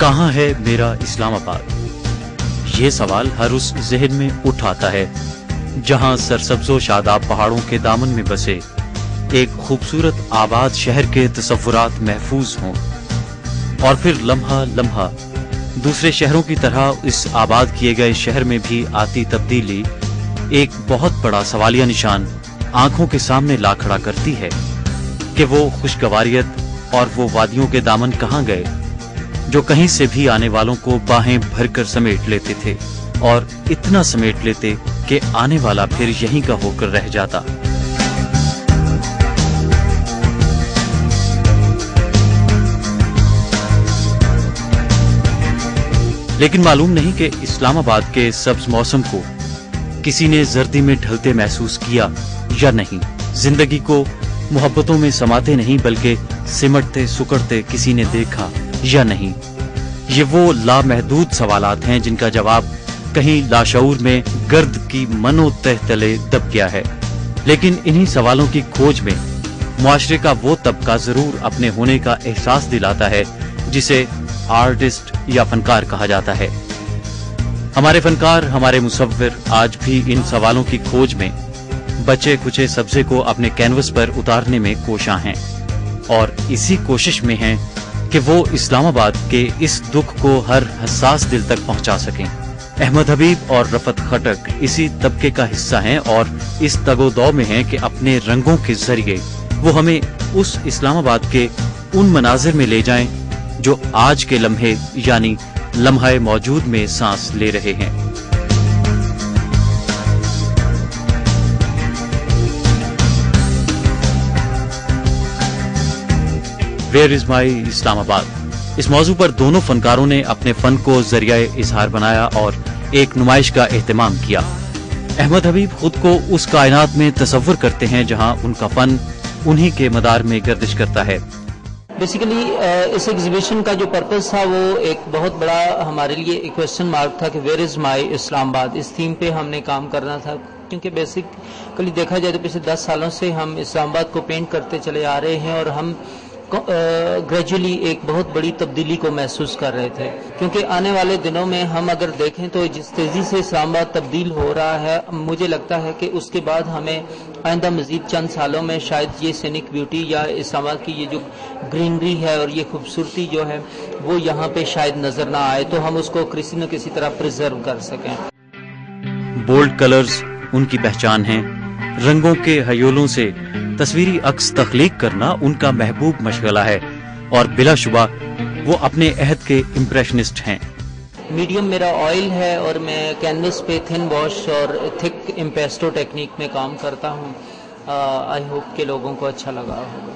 कहाँ है मेरा इस्लामाबाद? ये सवाल हर उस जहन में उठाता है, जहाँ सरसब्जो शादाब पहाड़ों के दामन में बसे एक खूबसूरत आबाद शहर के तस्वुरात महफूज हों। और फिर लम्हा लम्हा, दूसरे शहरों की तरह इस आबाद किए गए शहर में भी आती तब्दीली एक बहुत बड़ा सवालिया निशान आँखों के सामने ला खड़ा करती है कि वो खुशगवारियत और वो वादियों के दामन कहाँ गए? जो कहीं से भी आने वालों को बाहें भरकर समेट लेते थे और इतना समेट लेते कि आने वाला फिर यहीं का होकर रह जाता। लेकिन मालूम नहीं कि इस्लामाबाद के सब्ज मौसम को किसी ने जर्दी में ढलते महसूस किया या नहीं। ज़िंदगी को मोहब्बतों में समाते नहीं, बल्कि सिमटते, सुकड़ते किसी ने देखा। या नहीं? ये वो लामहदूद सवालात हैं जिनका जवाब कहीं लाशऊर में गर्द की मनो तह तले दब गया है। लेकिन इन्हीं सवालों की खोज में मुआरे का वो तबका ज़रूर अपने होने का एहसास दिलाता है, जिसे आर्टिस्ट या फनकार कहा जाता है। हमारे फनकार, हमारे मुसविर आज भी इन सवालों की खोज में बचे कुचे सब्जे को अपने कैनवस पर उतारने में कोशा हैं और इसी कोशिश में हैं कि वो इस्लामाबाद के इस दुख को हर हसास दिल तक पहुँचा सकें। अहमद हबीब और रफत खटक इसी तबके का हिस्सा हैं और इस तगोदौ में हैं कि अपने रंगों के ज़रिए वो हमें उस इस्लामाबाद के उन मनाजिर में ले जाएँ जो आज के लम्हे, यानी लम्हा मौजूद में सांस ले रहे हैं। वेयर इज़ माई इस्लामाबाद इस मौजू पर दोनों फनकारों ने अपने फन को ज़रिया इजहार बनाया और एक नुमाइश का एहतमाम किया। अहमद हबीब खुद को उस कायनात में तस्वर करते हैं जहाँ उनका फन उन्हीं के मदार में गर्दिश करता है। बेसिकली इस एग्जीबिशन का जो पर्पस था वो एक बहुत बड़ा हमारे लिए एक क्वेश्चन मार्क था कि वेयर इज़ माई इस्लामाबाद इस थीम पे हमने काम करना था, क्योंकि बेसिकली देखा जाए तो पिछले दस सालों से हम इस्लामाबाद को पेंट करते चले आ रहे हैं और हम ग्रेजुअली एक बहुत बड़ी तब्दीली को महसूस कर रहे थे। क्योंकि आने वाले दिनों में हम अगर देखें तो जिस तेज़ी से इस्लामाबाद तब्दील हो रहा है, मुझे लगता है कि उसके बाद हमें आइंदा मजीद चंद सालों में शायद ये सैनिक ब्यूटी या इस्लामाबाद की ये जो ग्रीनरी है और ये खूबसूरती जो है, वो यहाँ पे शायद नज़र ना आए तो हम उसको किसी न किसी तरह प्रिजर्व कर सकें। बोल्ड कलर्स उनकी पहचान है। रंगों के हयोलों से तस्वीरी अक्स तख्लीक करना उनका महबूब मशगला है और बिलाशुबा वो अपने अहद के इम्प्रेशनिस्ट हैं। मीडियम मेरा ऑयल है और मैं कैनवस पे थिन वॉश और थिक इम्पेस्टो टेक्निक में काम करता हूँ। आई होप के लोगों को अच्छा लगा होगा।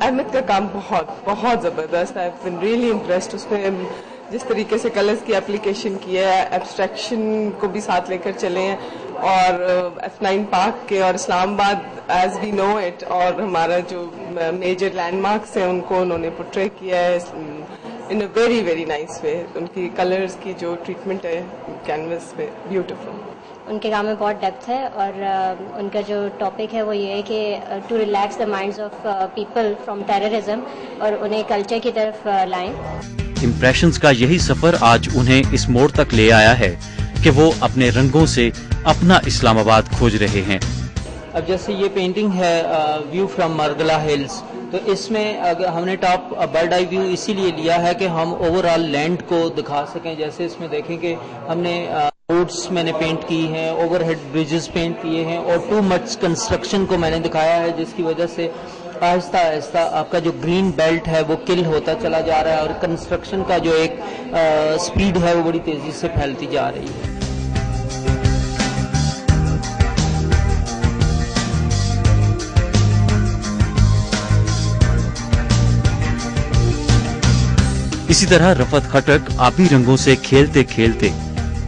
अहमद का काम बहुत बहुत ज़बरदस्त है। आई बिन रियली इम्प्रेस्ड उसमें। जिस तरीके से कलर्स की एप्लीकेशन की है एब्स्ट्रैक्शन को भी साथ लेकर चले हैं और एफ़ नाइन पार्क के और Islamabad as we know it और हमारा जो मेजर लैंडमार्क्स हैं, उनको उन्होंने पोट्रे किया है in a very very nice way उनकी कलर्स की जो ट्रीटमेंट है कैनवस पे ब्यूटीफुल उनके काम में बहुत डेप्थ है और उनका जो टॉपिक है वो ये है कि to relax the minds of people from terrorism और उन्हें कल्चर की तरफ़ लाएँ। इम्प्रेशंस का यही सफ़र आज उन्हें इस मोड़ तक ले आया है कि वो अपने रंगों से अपना इस्लामाबाद खोज रहे हैं। अब जैसे ये पेंटिंग है व्यू फ्रॉम मरगला हिल्स तो इसमें अगर हमने टॉप बर्ड आई व्यू इसीलिए लिया है कि हम ओवरऑल लैंड को दिखा सकें। जैसे इसमें देखें कि हमने रोड्स मैंने पेंट की हैं ओवरहेड ब्रिजेस पेंट किए हैं, और टू मच कंस्ट्रक्शन को मैंने दिखाया है, जिसकी वजह से आहिस्ता आहिस्ता आपका जो ग्रीन बेल्ट है वो किल होता चला जा रहा है और कंस्ट्रक्शन का जो एक आ, स्पीड है वो बड़ी तेज़ी से फैलती जा रही है। इसी तरह रफत खटक आपी रंगों से खेलते खेलते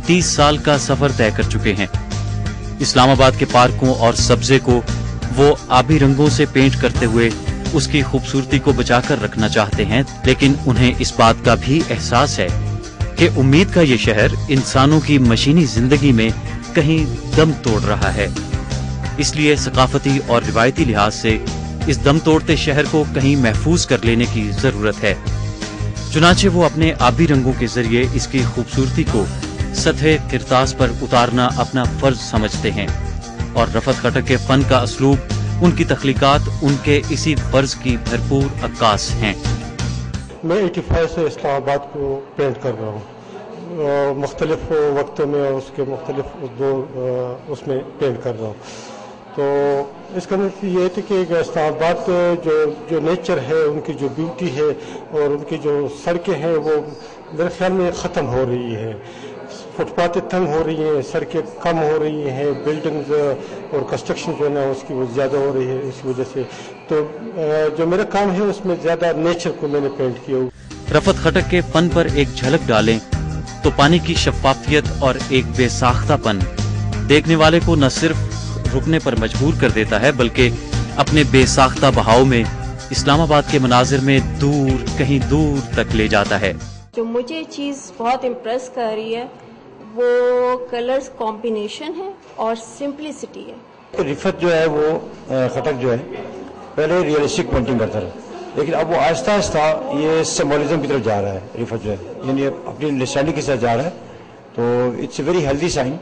30 साल का सफ़र तय कर चुके हैं। इस्लामाबाद के पार्कों और सब्जे को वो आबी रंगों से पेंट करते हुए उसकी खूबसूरती को बचाकर रखना चाहते हैं, लेकिन उन्हें इस बात का भी एहसास है कि उम्मीद का ये शहर इंसानों की मशीनी ज़िंदगी में कहीं दम तोड़ रहा है। इसलिए सकाफती और रिवायती लिहाज से इस दम तोड़ते शहर को कहीं महफूज कर लेने की ज़रूरत है। चुनाचे वो अपने आबी रंगों के ज़रिए इसकी खूबसूरती को सतह किरतास पर उतारना अपना फ़र्ज़ समझते हैं। और रफत खटक के फन का असलूब, उनकी तख्लीकात, उनके इसी फ़र्ज़ की भरपूर अक्कास हैं। मैं 85 से इस्लामाबाद को पेंट कर रहा हूँ। मुख्तलिफ़ वक्तों में और उसके मुख्तलिफ़ दो उसमें पेंट कर रहा हूँ। तो इसका मतलब ये थी कि इस्लामाबाद जो जो नेचर है, उनकी जो ब्यूटी है और उनकी जो सड़कें हैं, वो मेरे ख्याल में ख़त्म हो रही है। फुटपाथें तंग हो रही हैं सड़कें कम हो रही हैं बिल्डिंग्स और कंस्ट्रक्शन जो है ना उसकी वो ज़्यादा हो रही है इस वजह से। तो जो मेरा काम है उसमें ज़्यादा नेचर को मैंने पेंट किया। रफत खटक के फन पर एक झलक डालें तो पानी की शफाफियत और एक बेसाख्तापन देखने वाले को न सिर्फ़ रुकने पर मजबूर कर देता है बल्कि अपने बेसाख्ता बहाव में इस्लामाबाद के मनाजिर में दूर कहीं दूर तक ले जाता है। जो मुझे चीज़ बहुत इम्प्रेस कर रही है वो कलर्स कॉम्बिनेशन है और सिंपलिसिटी है। तो रिफत जो है वो खटक जो है पहले रियलिस्टिक पेंटिंग करता रहा। लेकिन अब वो आहिस्ता आहिस्ता ये सिम्बोलिज्म की तरफ़ जा रहा है रिफत जो है। यानी अपनी अंडरस्टैंडिंग के साथ जा रहा है। तो it's a very healthy sign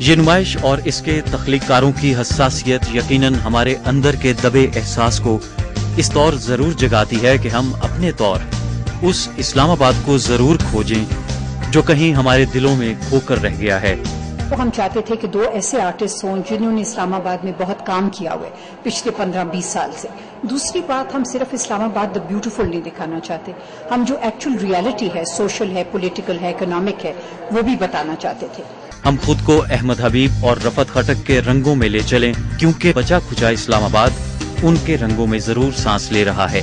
ये नुमाइश और इसके तख्लीकारों की हसासियत यकीनन हमारे अंदर के दबे एहसास को इस तौर ज़रूर जगाती है कि हम अपने तौर उस इस्लामाबाद को ज़रूर खोजें। जो कहीं हमारे दिलों में खोकर रह गया है। तो हम चाहते थे कि दो ऐसे आर्टिस्ट हों जिन्होंने इस्लामाबाद में बहुत काम किया हुआ है पिछले पंद्रह बीस साल से। दूसरी बात हम सिर्फ़ इस्लामाबाद द ब्यूटीफुल नहीं दिखाना चाहते। हम जो एक्चुअल रियलिटी है सोशल है पॉलिटिकल है इकोनॉमिक है वो भी बताना चाहते थे। हम खुद को अहमद हबीब और रफत खटक के रंगों में ले चलें क्योंकि बचा खुचा इस्लामाबाद उनके रंगों में ज़रूर सांस ले रहा है।